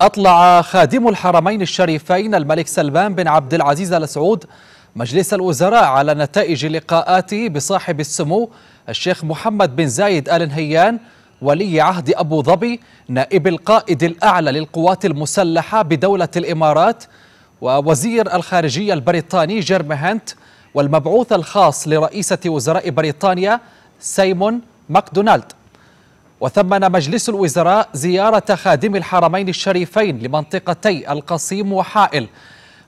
أطلع خادم الحرمين الشريفين الملك سلمان بن عبد العزيز آل سعود مجلس الوزراء على نتائج لقاءاته بصاحب السمو الشيخ محمد بن زايد آل نهيان ولي عهد أبو ظبي نائب القائد الأعلى للقوات المسلحة بدولة الإمارات ووزير الخارجية البريطاني جيرمي هانت والمبعوث الخاص لرئيسة وزراء بريطانيا سيمون ماكدونالد. وثمن مجلس الوزراء زيارة خادم الحرمين الشريفين لمنطقتي القصيم وحائل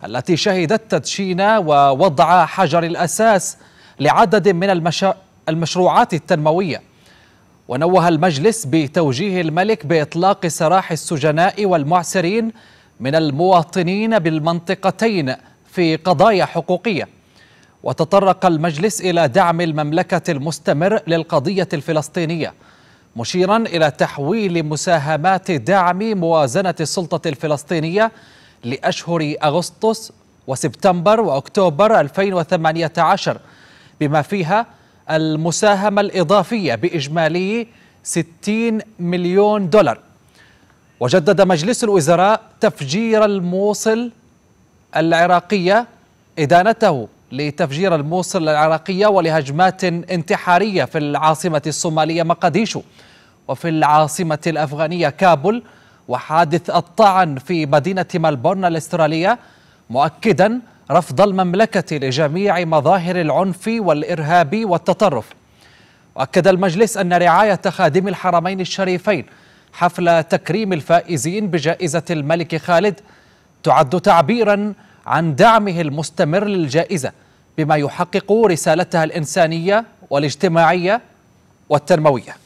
التي شهدت تدشين ووضع حجر الأساس لعدد من المشروعات التنموية. ونوه المجلس بتوجيه الملك بإطلاق سراح السجناء والمعسرين من المواطنين بالمنطقتين في قضايا حقوقية. وتطرق المجلس إلى دعم المملكة المستمر للقضية الفلسطينية. مشيرا إلى تحويل مساهمات دعم موازنة السلطة الفلسطينية لأشهر أغسطس وسبتمبر وأكتوبر 2018 بما فيها المساهمة الإضافية بإجمالي 60 مليون دولار. وجدد مجلس الوزراء تفجير الموصل العراقية إدانته لتفجير الموصل العراقية ولهجمات انتحارية في العاصمة الصومالية مقديشو. وفي العاصمة الأفغانية كابول وحادث الطعن في مدينة ملبورن الأسترالية مؤكدا رفض المملكة لجميع مظاهر العنف والإرهاب والتطرف. وأكد المجلس أن رعاية خادم الحرمين الشريفين حفل تكريم الفائزين بجائزة الملك خالد تعد تعبيرا عن دعمه المستمر للجائزة بما يحقق رسالتها الإنسانية والاجتماعية والتنموية.